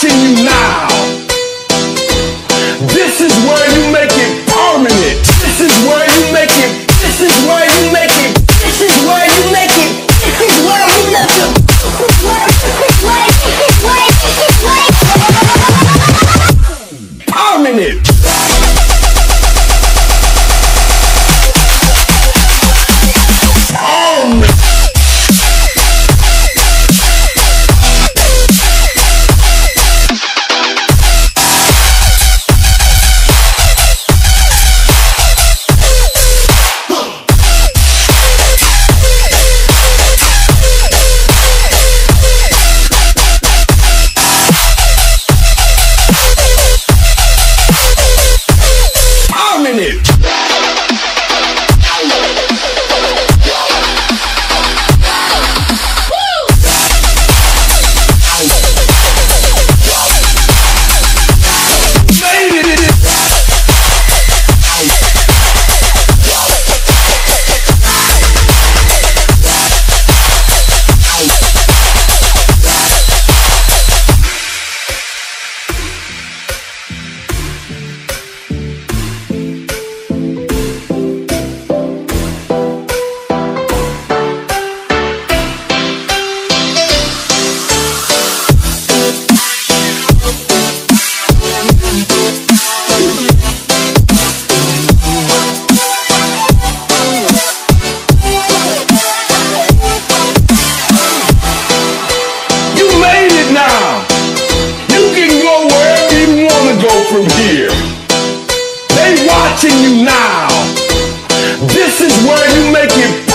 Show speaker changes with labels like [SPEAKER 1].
[SPEAKER 1] watching you now. year. They watching you now. This is where you make it